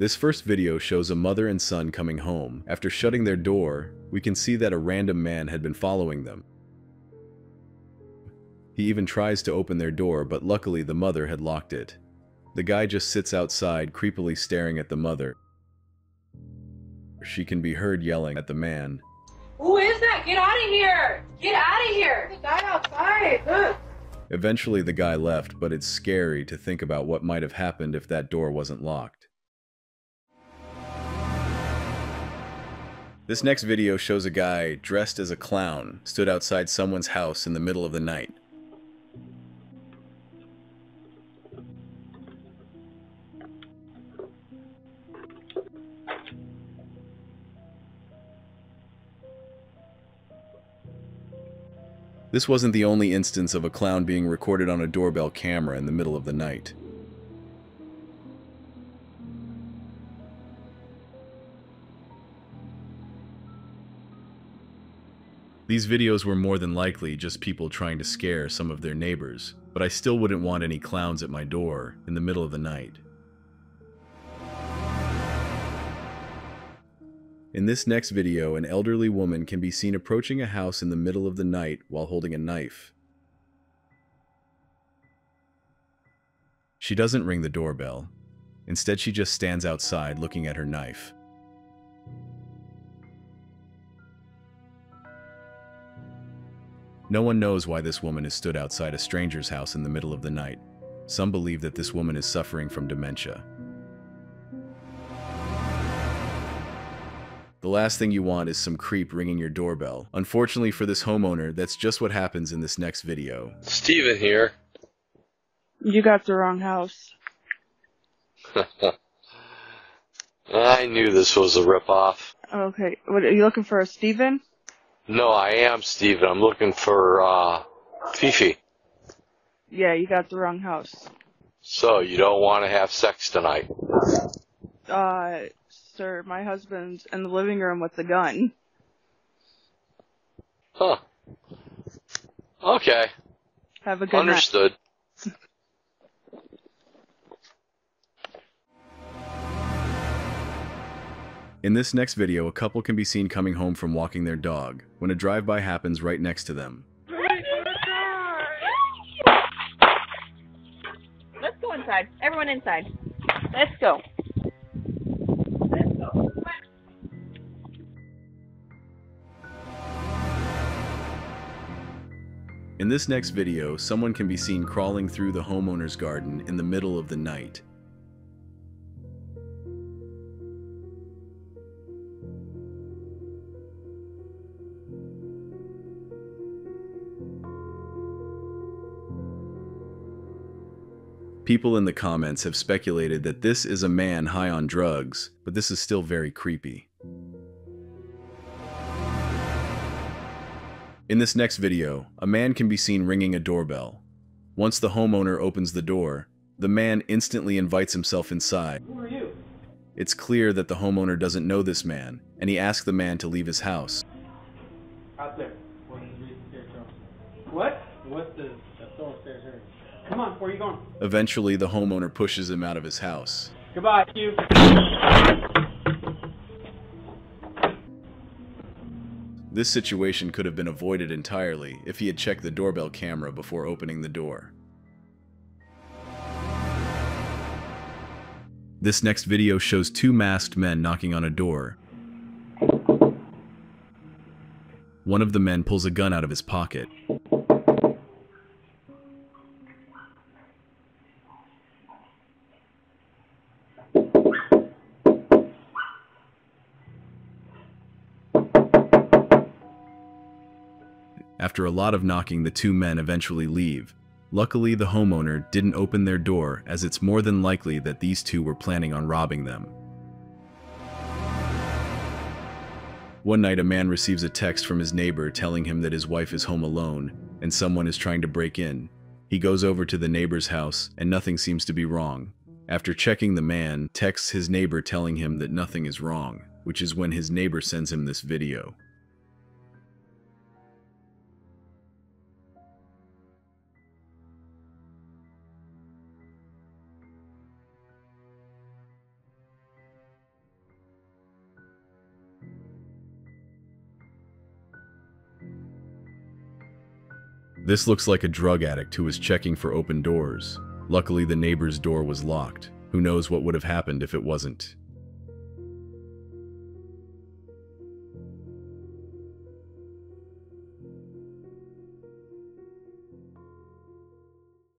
This first video shows a mother and son coming home. After shutting their door, we can see that a random man had been following them. He even tries to open their door, but luckily the mother had locked it. The guy just sits outside, creepily staring at the mother. She can be heard yelling at the man. Who is that? Get out of here! Get out of here! The guy outside! Look! Eventually, the guy left, but it's scary to think about what might have happened if that door wasn't locked. This next video shows a guy dressed as a clown stood outside someone's house in the middle of the night. This wasn't the only instance of a clown being recorded on a doorbell camera in the middle of the night. These videos were more than likely just people trying to scare some of their neighbors, but I still wouldn't want any clowns at my door in the middle of the night. In this next video, an elderly woman can be seen approaching a house in the middle of the night while holding a knife. She doesn't ring the doorbell. Instead, she just stands outside looking at her knife. No one knows why this woman has stood outside a stranger's house in the middle of the night. Some believe that this woman is suffering from dementia. The last thing you want is some creep ringing your doorbell. Unfortunately for this homeowner, that's just what happens in this next video. Steven here. You got the wrong house. I knew this was a ripoff. Okay, what are you looking for? A Steven? No, I am Steven. I'm looking for uh, Fifi. Yeah, you got the wrong house. So you don't want to have sex tonight? Uh, sir, my husband's in the living room with the gun. Huh. Okay. Have a good night. In this next video, a couple can be seen coming home from walking their dog when a drive-by happens right next to them. Let's go inside. Everyone inside. Let's go. Let's go. In this next video, someone can be seen crawling through the homeowner's garden in the middle of the night. People in the comments have speculated that this is a man high on drugs, but this is still very creepy. In this next video, a man can be seen ringing a doorbell. Once the homeowner opens the door, the man instantly invites himself inside. Who are you? It's clear that the homeowner doesn't know this man, and he asks the man to leave his house. Out there. What is the stairs are? What? The, the store stairs are? Come on, where are you going? Eventually, the homeowner pushes him out of his house. Goodbye, you. This situation could have been avoided entirely if he had checked the doorbell camera before opening the door. This next video shows two masked men knocking on a door. One of the men pulls a gun out of his pocket. After a lot of knocking, the two men eventually leave. Luckily, the homeowner didn't open their door as it's more than likely that these two were planning on robbing them. One night, a man receives a text from his neighbor telling him that his wife is home alone and someone is trying to break in. He goes over to the neighbor's house and nothing seems to be wrong. After checking, the man texts his neighbor telling him that nothing is wrong, which is when his neighbor sends him this video. This looks like a drug addict who was checking for open doors. Luckily, the neighbor's door was locked. Who knows what would have happened if it wasn't?